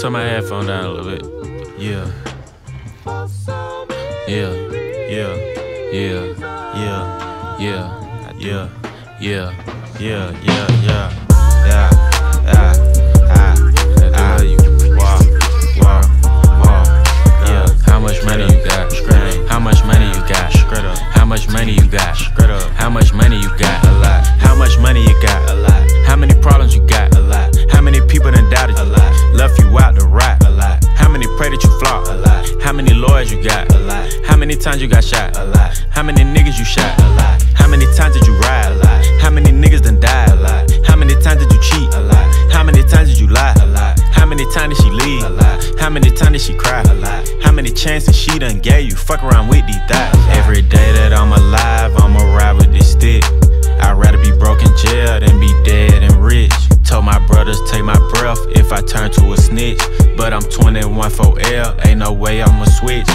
turn my headphone down a little bit. Yeah. Yeah. Yeah. Yeah. Yeah. Yeah. Yeah. Yeah. Yeah. Yeah. Yeah. Yeah. How many times you got shot? A lot. How many niggas you shot? A lot. How many times did you ride? A lot. How many niggas done died? A lot. How many times did you cheat? A lot. How many times did you lie? A lot. How many times did she leave? A lot. How many times did she cry? A lot. How many chances she done gave you? Fuck around with these thighs. Every day that I'm alive, I'ma ride with this stick. I'd rather be broke in jail than be dead and rich. Told my brothers take my breath if I turn to a snitch. But I'm 21 4L, ain't no way I'ma switch.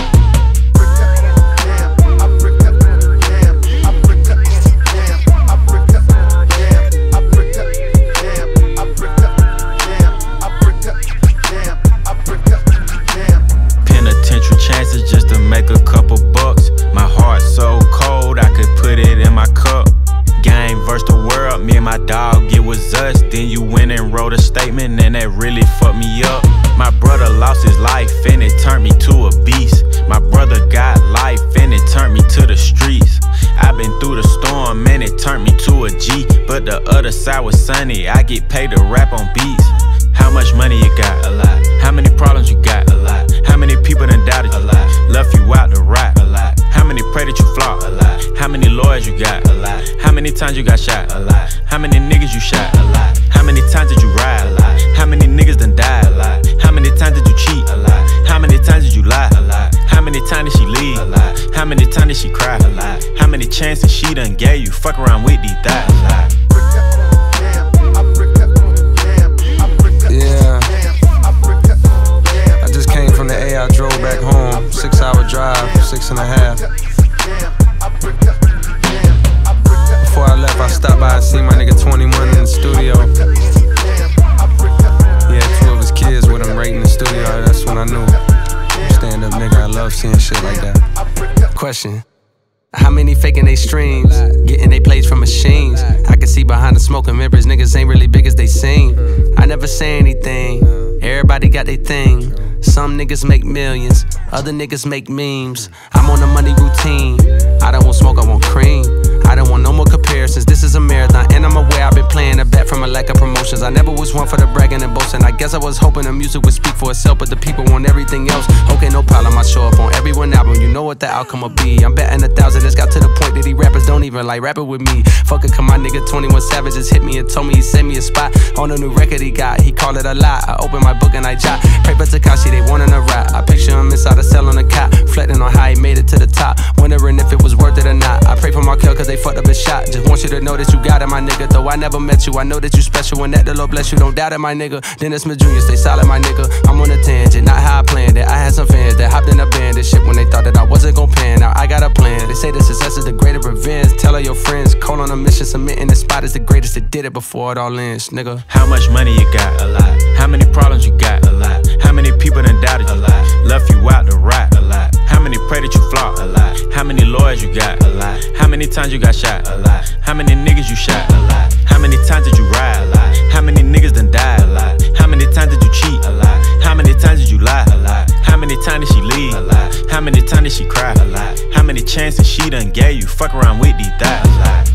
And that really fucked me up. My brother lost his life, and it turned me to a beast. My brother got life, and it turned me to the streets. I've been through the storm, and it turned me to a G. But the other side was sunny, I get paid to rap on beats. How much money you got? A lot. How many problems you got? A lot. How many people done doubted you? A lot. Left you out to rot? A lot. How many pray that you flop? A lot. How many lawyers you got? A lot. How many times you got shot? A lot. How many niggas you shot? A lot. How many times did you ride? A lot. How many niggas done died? A lot. How many times did you cheat? A lot. How many times did you lie? A lot. How many times did she leave? A lot. How many times did she cry? A lot. How many chances she done gave you? Fuck around with these thighs. A lot. Love seeing shit like that. Question. How many faking they streams? Getting they plays from machines. I can see behind the smoking mirrors, niggas ain't really big as they seem. I never say anything. Everybody got their thing. Some niggas make millions, other niggas make memes. I'm on a money routine. I don't want smoke, I want cream. I don't want no more comparisons. This is a marathon, and I'm aware I've been playing a bet from a lack of promotions. I never was one for the bragging and boasting. I guess I was hoping the music would speak for itself, but the people want everything else. Okay, no problem. I show up on every one album. You know what the outcome will be. I'm betting a thousand. It's got to the point that these rappers don't even like rapping with me. Fuck it, come my nigga 21 Savage just hit me and told me he sent me a spot on a new record he got. He called it a lie. I open my book and I jot. Paper Tekashi, they wanting a rap. I I never met you, I know that you special and that the Lord bless you. Don't doubt it, my nigga. Dennis Smith Jr., stay solid, my nigga. I'm on a tangent, not how I planned it. I had some fans that hopped in a band and shit when they thought that I wasn't gon' pan. Now I got a plan. They say the success is the greatest revenge. Tell all your friends, call on a mission, submitting the spot is the greatest that did it before it all ends, nigga. How much money you got? A lot. How many times you got shot? A lot. How many niggas you shot? A lot. How many times did you ride? A lot. How many niggas done died? A lot. How many times did you cheat? A lot. How many times did you lie? A lot. How many times did she leave? A lot. How many times did she cry? A lot. How many chances she done gave you? Fuck around with these thighs? A lot.